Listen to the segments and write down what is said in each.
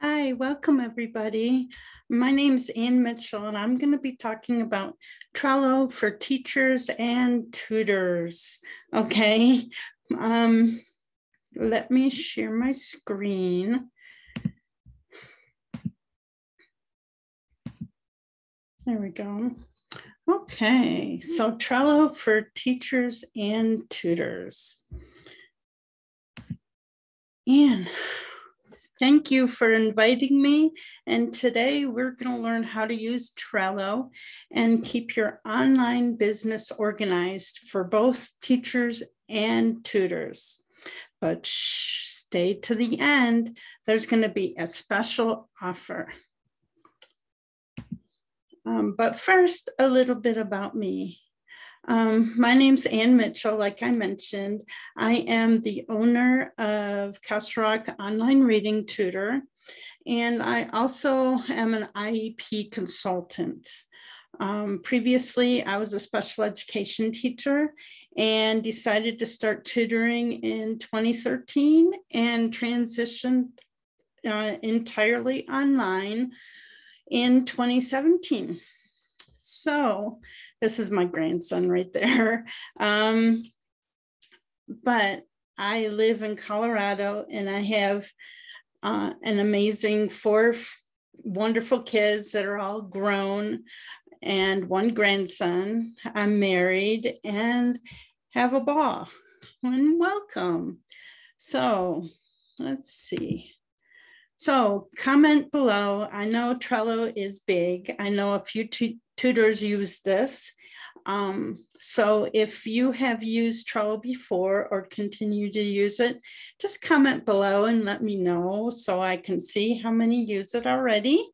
Hi, welcome everybody. My name is Ann Mitchell and I'm going to be talking about Trello for teachers and tutors. Okay, um, let me share my screen. There we go. Okay, so Trello for teachers and tutors. Ann, Thank you for inviting me. And today we're going to learn how to use Trello and keep your online business organized for both teachers and tutors. But shh, stay to the end. There's going to be a special offer. Um, but first, a little bit about me. Um, my name's Ann Mitchell, like I mentioned. I am the owner of Castle Rock Online Reading Tutor, and I also am an IEP consultant. Um, previously, I was a special education teacher and decided to start tutoring in 2013 and transitioned uh, entirely online in 2017. So this is my grandson right there. Um, but I live in Colorado and I have uh, an amazing four wonderful kids that are all grown and one grandson. I'm married and have a ball. And welcome. So let's see. So comment below. I know Trello is big. I know a few tutors use this. Um, so if you have used Trello before or continue to use it, just comment below and let me know so I can see how many use it already.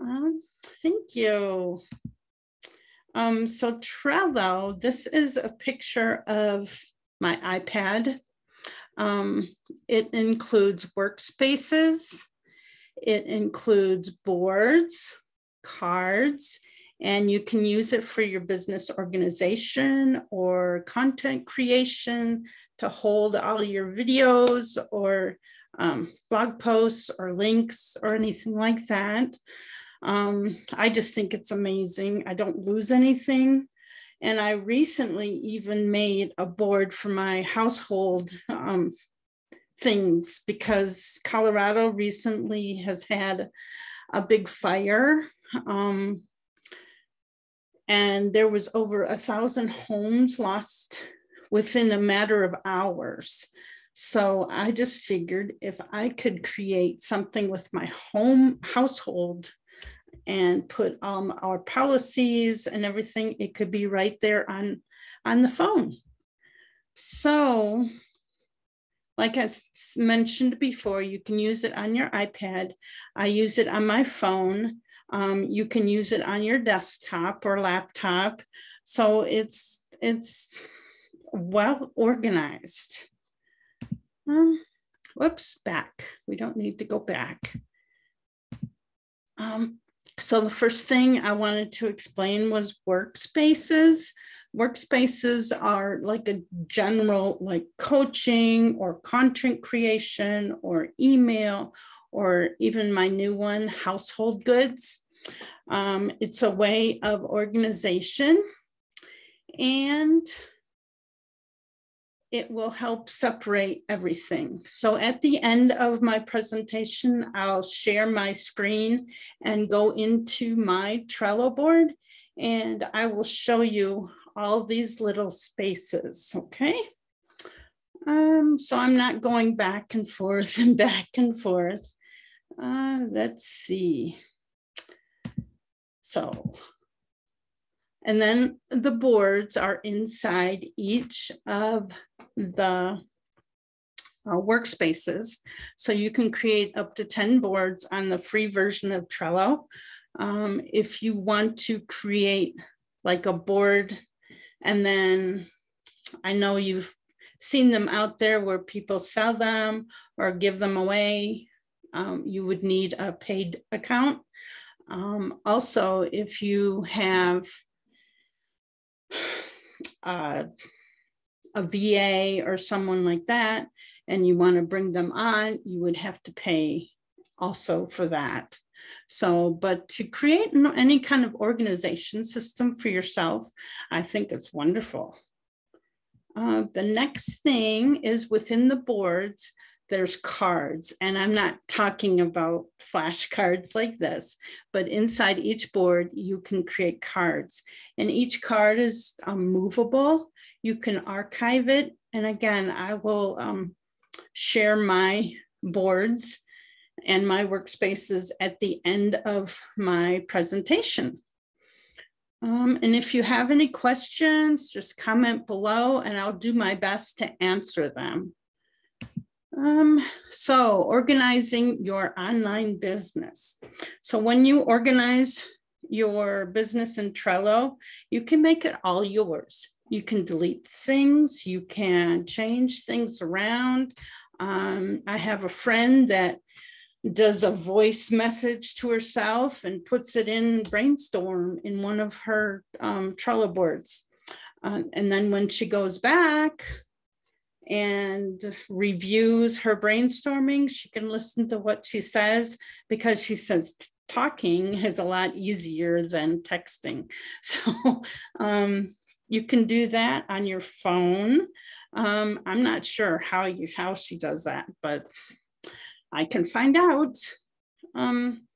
Um, thank you. Um, so Trello, this is a picture of my iPad. Um, it includes workspaces. It includes boards, cards, and you can use it for your business organization or content creation to hold all your videos or um, blog posts or links or anything like that. Um, I just think it's amazing. I don't lose anything. And I recently even made a board for my household um, things because Colorado recently has had a big fire. Um, and there was over a thousand homes lost within a matter of hours. So I just figured if I could create something with my home household and put um, our policies and everything, it could be right there on, on the phone. So like I mentioned before, you can use it on your iPad. I use it on my phone. Um, you can use it on your desktop or laptop. So it's, it's well organized. Um, whoops, back. We don't need to go back. Um, so the first thing I wanted to explain was workspaces. Workspaces are like a general like coaching or content creation or email or even my new one, household goods. Um, it's a way of organization and it will help separate everything. So at the end of my presentation, I'll share my screen and go into my Trello board and I will show you all these little spaces, okay? Um, so I'm not going back and forth and back and forth. Uh, let's see. So, and then the boards are inside each of the uh, workspaces. So you can create up to 10 boards on the free version of Trello. Um, if you want to create like a board and then I know you've seen them out there where people sell them or give them away. Um, you would need a paid account. Um, also, if you have uh, a VA or someone like that, and you want to bring them on, you would have to pay also for that. So, but to create any kind of organization system for yourself, I think it's wonderful. Uh, the next thing is within the boards, there's cards, and I'm not talking about flashcards like this, but inside each board, you can create cards. And each card is um, movable. You can archive it. And again, I will um, share my boards and my workspaces at the end of my presentation. Um, and if you have any questions, just comment below and I'll do my best to answer them. Um, so organizing your online business. So when you organize your business in Trello, you can make it all yours. You can delete things, you can change things around. Um, I have a friend that does a voice message to herself and puts it in brainstorm in one of her um, Trello boards. Uh, and then when she goes back and reviews her brainstorming, she can listen to what she says because she says talking is a lot easier than texting. So um, you can do that on your phone. Um, I'm not sure how you how she does that, but I can find out. Um,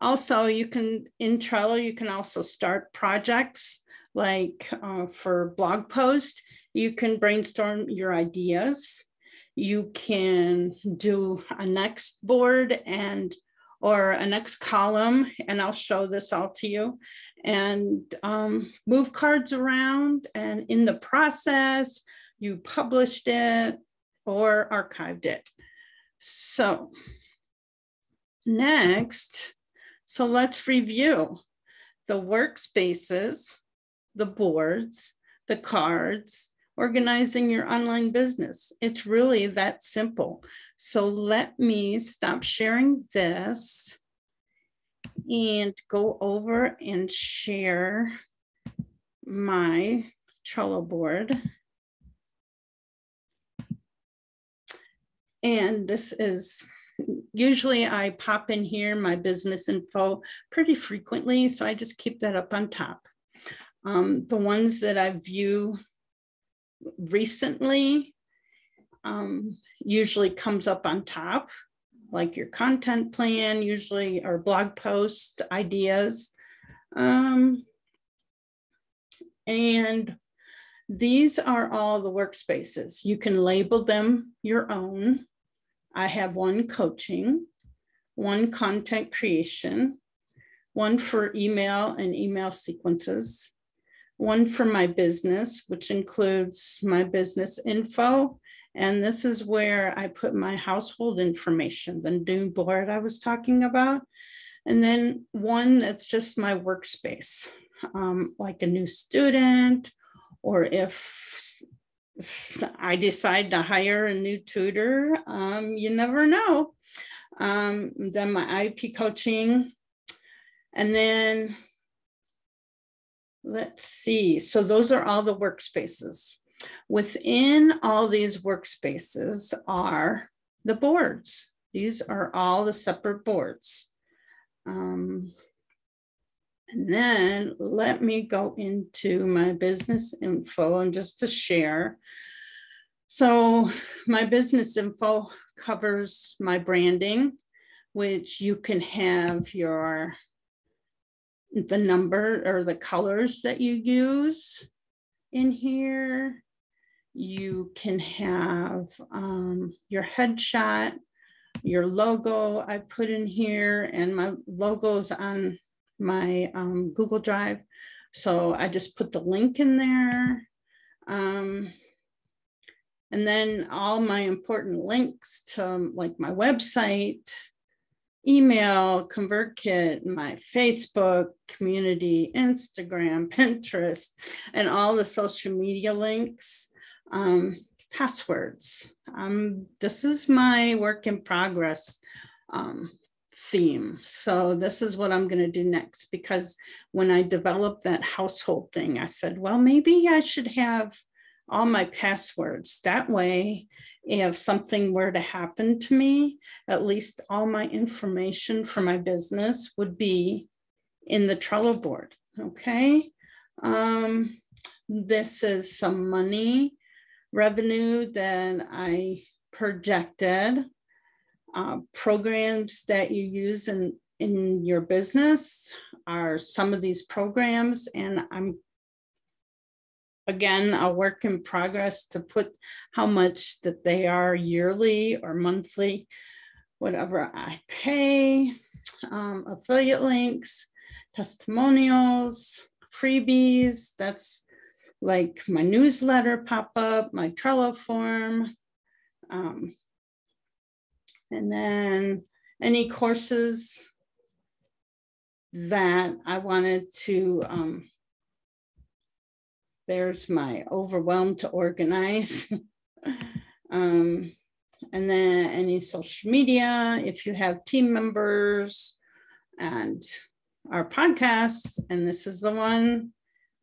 also, you can, in Trello, you can also start projects like uh, for blog post, you can brainstorm your ideas. You can do a next board and or a next column, and I'll show this all to you, and um, move cards around. And in the process, you published it or archived it. So next, so let's review the workspaces, the boards, the cards, organizing your online business. It's really that simple. So let me stop sharing this and go over and share my Trello board. And this is usually I pop in here my business info pretty frequently. So I just keep that up on top. Um, the ones that I view recently um, usually comes up on top, like your content plan, usually or blog post ideas. Um, and these are all the workspaces. You can label them your own. I have one coaching, one content creation, one for email and email sequences, one for my business, which includes my business info. And this is where I put my household information, the new board I was talking about. And then one that's just my workspace, um, like a new student or if I decide to hire a new tutor, um, you never know. Um, then my IEP coaching. And then let's see. So those are all the workspaces. Within all these workspaces are the boards. These are all the separate boards. Um, and then let me go into my business info and just to share. So my business info covers my branding, which you can have your the number or the colors that you use in here. You can have um, your headshot, your logo I put in here, and my logo's on my um, Google Drive. So I just put the link in there. Um, and then all my important links to like my website, email, ConvertKit, my Facebook community, Instagram, Pinterest, and all the social media links, um, passwords. Um, this is my work in progress um, theme. So this is what I'm going to do next because when I developed that household thing, I said, well, maybe I should have all my passwords. That way, if something were to happen to me, at least all my information for my business would be in the Trello board. Okay. Um, this is some money revenue that I projected. Uh, programs that you use in, in your business are some of these programs, and I'm again a work in progress to put how much that they are yearly or monthly, whatever I pay, um, affiliate links, testimonials, freebies. That's like my newsletter pop up, my Trello form, um, and then any courses that I wanted to um, there's my overwhelmed to organize. um, and then any social media, if you have team members and our podcasts, and this is the one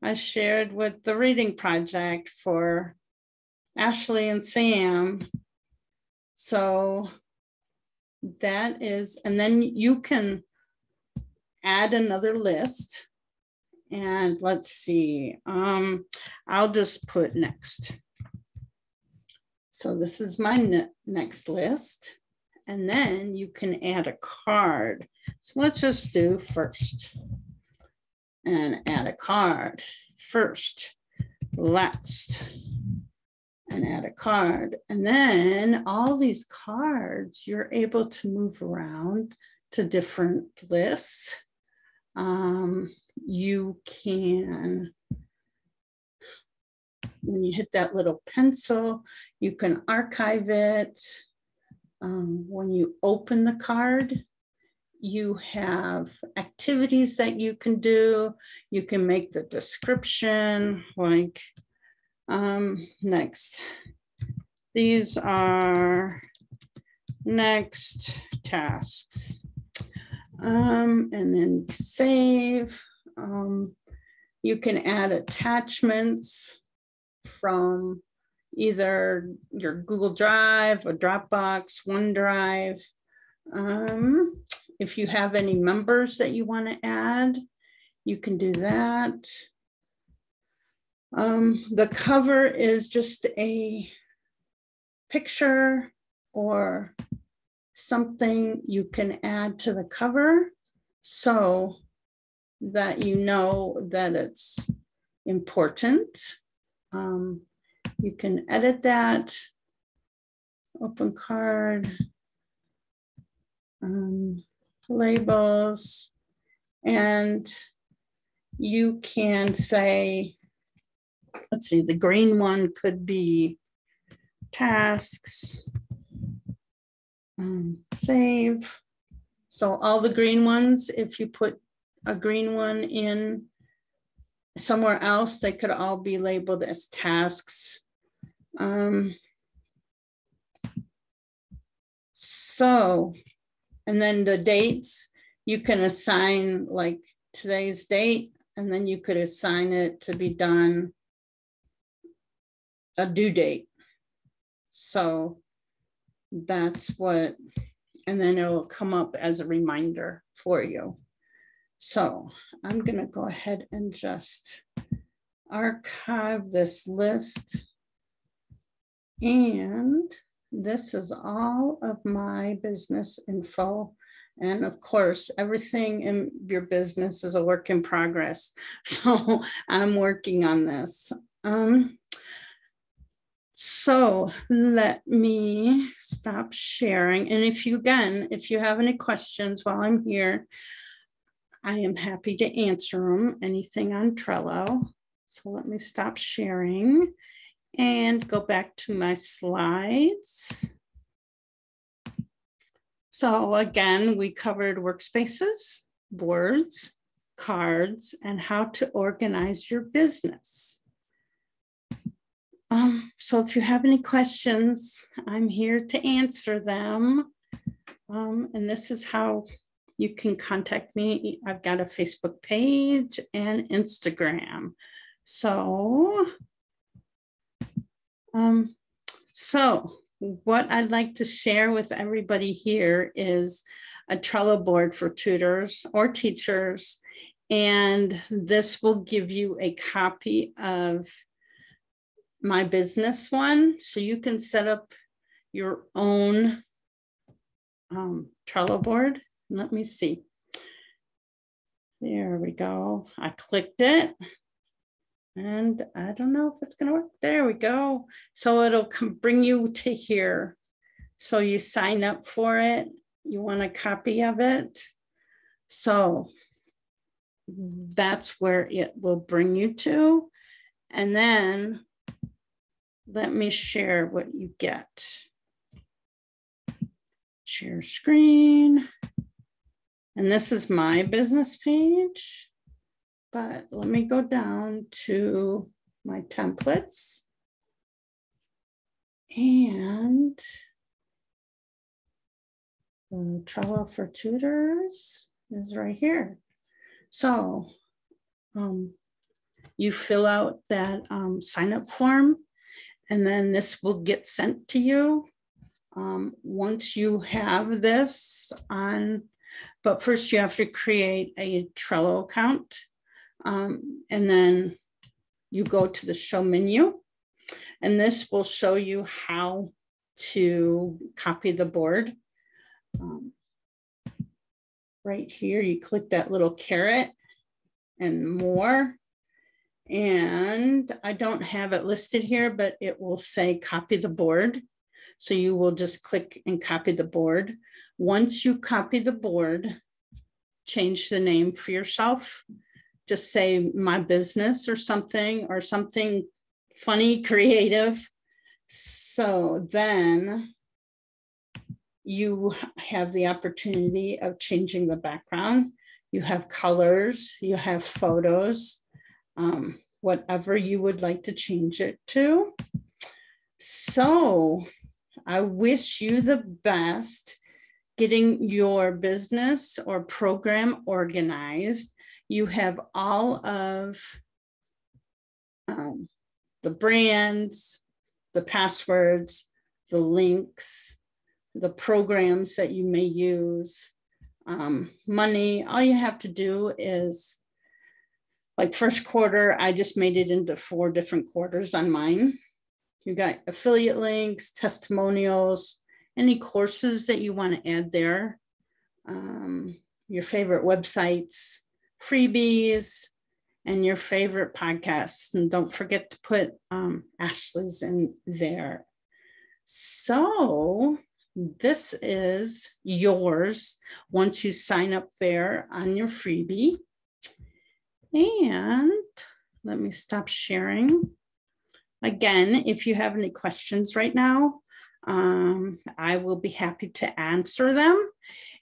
I shared with the reading project for Ashley and Sam. So that is, and then you can add another list and let's see, um, I'll just put next. So this is my ne next list. And then you can add a card. So let's just do first and add a card first, last, and add a card. And then all these cards, you're able to move around to different lists. Um, you can, when you hit that little pencil, you can archive it. Um, when you open the card, you have activities that you can do. You can make the description like um, next. These are next tasks. Um, and then save. Um, you can add attachments from either your Google Drive or Dropbox, OneDrive. Um, if you have any members that you want to add, you can do that. Um, the cover is just a picture or something you can add to the cover. So that you know that it's important. Um, you can edit that, open card, um, labels, and you can say, let's see, the green one could be tasks, um, save. So all the green ones, if you put a green one in somewhere else, they could all be labeled as tasks. Um, so, and then the dates, you can assign like today's date, and then you could assign it to be done a due date. So that's what, and then it'll come up as a reminder for you. So I'm going to go ahead and just archive this list. And this is all of my business info. And of course, everything in your business is a work in progress. So I'm working on this. Um, so let me stop sharing. And if you, again, if you have any questions while I'm here, I am happy to answer them, anything on Trello. So let me stop sharing and go back to my slides. So again, we covered workspaces, boards, cards, and how to organize your business. Um, so if you have any questions, I'm here to answer them. Um, and this is how you can contact me. I've got a Facebook page and Instagram. So, um, so what I'd like to share with everybody here is a Trello board for tutors or teachers. And this will give you a copy of my business one. So you can set up your own um, Trello board. Let me see. There we go. I clicked it. And I don't know if it's going to work. There we go. So it'll come bring you to here. So you sign up for it. You want a copy of it. So that's where it will bring you to. And then let me share what you get. Share screen. And this is my business page. But let me go down to my templates. And the Trello for Tutors is right here. So um, you fill out that um, sign up form and then this will get sent to you. Um, once you have this on, but first you have to create a Trello account. Um, and then you go to the show menu and this will show you how to copy the board. Um, right here, you click that little caret and more. And I don't have it listed here, but it will say copy the board. So you will just click and copy the board. Once you copy the board, change the name for yourself. Just say my business or something or something funny, creative. So then you have the opportunity of changing the background. You have colors, you have photos, um, whatever you would like to change it to. So I wish you the best getting your business or program organized. You have all of um, the brands, the passwords, the links, the programs that you may use, um, money. All you have to do is like first quarter, I just made it into four different quarters on mine. You got affiliate links, testimonials, any courses that you want to add there, um, your favorite websites, freebies, and your favorite podcasts. And don't forget to put um, Ashley's in there. So this is yours once you sign up there on your freebie. And let me stop sharing. Again, if you have any questions right now, um, I will be happy to answer them.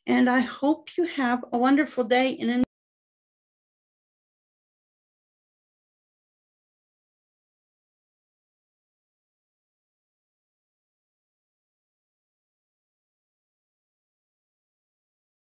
And I hope you have a wonderful day and